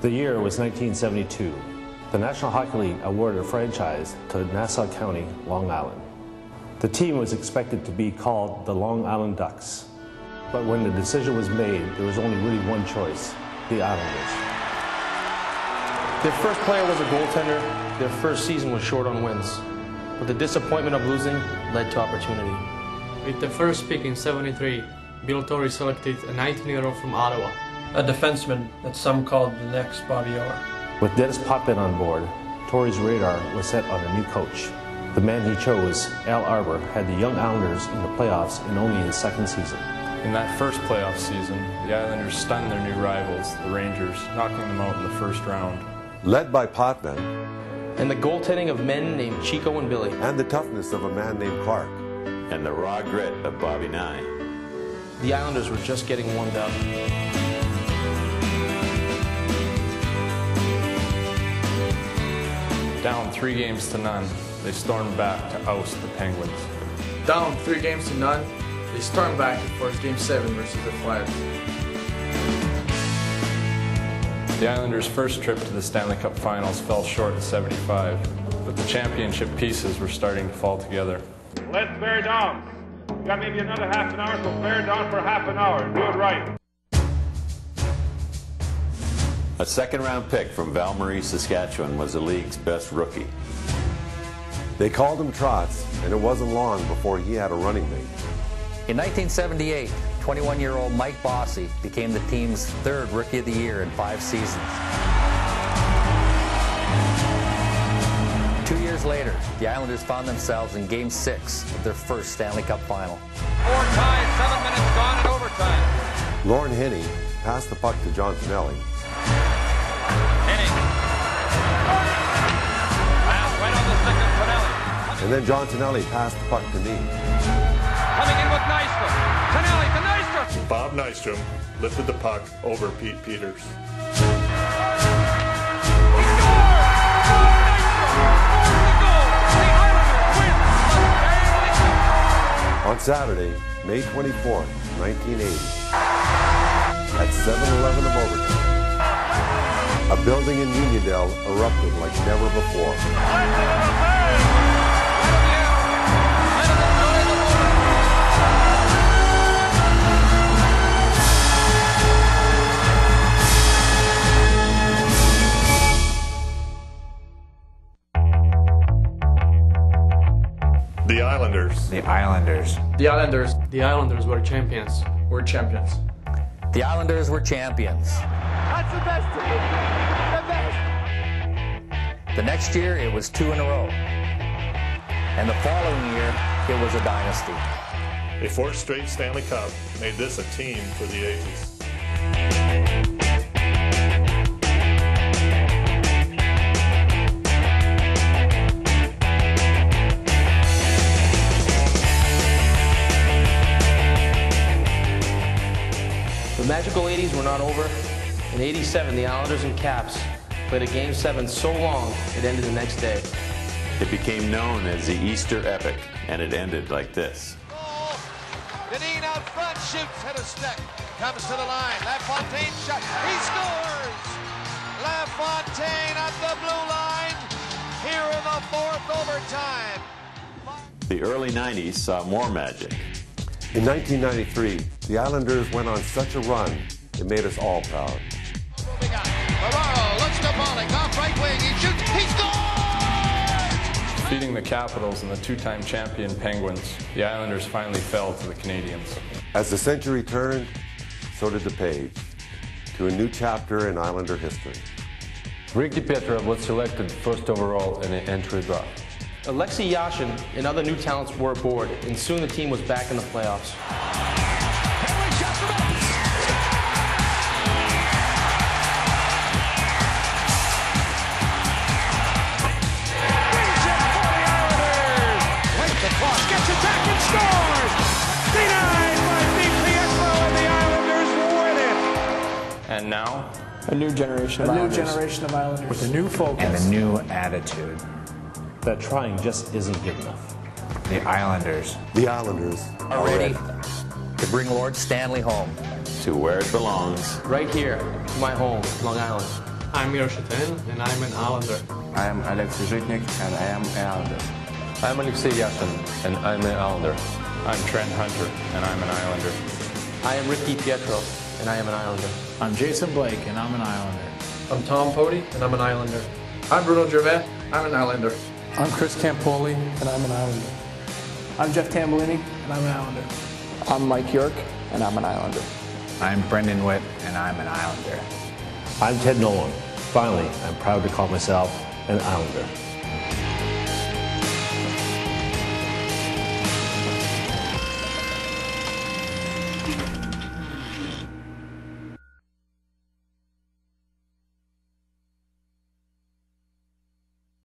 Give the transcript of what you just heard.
The year was 1972. The National Hockey League awarded a franchise to Nassau County, Long Island. The team was expected to be called the Long Island Ducks. But when the decision was made, there was only really one choice, the Islanders. Their first player was a goaltender. Their first season was short on wins. But the disappointment of losing led to opportunity. With the first pick in 73, Bill Torrey selected a 19-year-old from Ottawa. A defenseman that some called the next Bobby Orr. With Denis Potvin on board, Torrey's radar was set on a new coach. The man he chose, Al Arbour, had the Young Islanders in the playoffs in only his second season. In that first playoff season, the Islanders stunned their new rivals, the Rangers, knocking them out in the first round. Led by Potvin. And the goaltending of men named Chico and Billy. And the toughness of a man named Clark. And the raw grit of Bobby Nye. The Islanders were just getting warmed up. Down three games to none, they stormed back to oust the Penguins. Down three games to none, they stormed back to force Game 7 versus the Flyers. The Islanders' first trip to the Stanley Cup Finals fell short in 75, but the championship pieces were starting to fall together. Let's bear down. You got maybe another half an hour, so bear down for half an hour. Do it right. A second round pick from Val Marie, Saskatchewan was the league's best rookie. They called him Trotz, and it wasn't long before he had a running mate. In 1978, 21-year-old Mike Bossy became the team's third Rookie of the Year in five seasons. Two years later, the Islanders found themselves in Game 6 of their first Stanley Cup Final. Four ties, seven minutes gone in overtime. Lorne Henning passed the puck to John Tonelli. Henning. right on the stick of Tonelli. And then John Tonelli passed the puck to me. Coming in with Nystrom. Tonelli to Nystrom. Bob Nystrom lifted the puck over Pete Peeters. On Saturday, May 24th, 1980, at 7-Eleven of Overton, a building in Uniondale erupted like never before. Islanders. The Islanders. The Islanders. The Islanders were champions. We're champions. The Islanders were champions. That's the best team. The best. The next year, it was two in a row. And the following year, it was a dynasty. A fourth straight Stanley Cup made this a team for the ages. Were not over. In 87, the Islanders and Caps played a Game 7 so long it ended the next day. It became known as the Easter Epic, and it ended like this. Dineen out front, shoots, hit a stick. Comes to the line. LaFontaine shot. He scores! LaFontaine at the blue line. Here in the fourth overtime. The early 90s saw more magic. In 1993, the Islanders went on such a run, it made us all proud. Ferraro looks to Volek off right wing. He shoots. He scores! Defeating the Capitals and the two-time champion Penguins, the Islanders finally fell to the Canadiens. As the century turned, so did the page to a new chapter in Islander history. Rick DiPietro was selected first overall in the entry draft. Alexei Yashin and other new talents were aboard, and soon the team was back in the playoffs. A new generation A of new Islanders. generation of Islanders. With a new focus. And a new attitude. That trying just isn't good enough. The Islanders. The Islanders are ready to bring Lord Stanley home. To where it belongs. Right here, to my home, Long Island. I'm Miro Satan, and I'm an Islander. I am Alexei Zhitnik, and I am an Islander. I'm Alexei Yashin, and I'm an Islander. I'm Trent Hunter, and I'm an Islander. I am Rick DiPietro, and I am an Islander. I'm Jason Blake, and I'm an Islander. I'm Tom Poti, and I'm an Islander. I'm Bruno Gervais. I'm an Islander. I'm Chris Campoli, and I'm an Islander. I'm Jeff Tambellini, and I'm an Islander. I'm Mike York, and I'm an Islander. I'm Brendan Witt, and I'm an Islander. I'm Ted Nolan. Finally, I'm proud to call myself an Islander.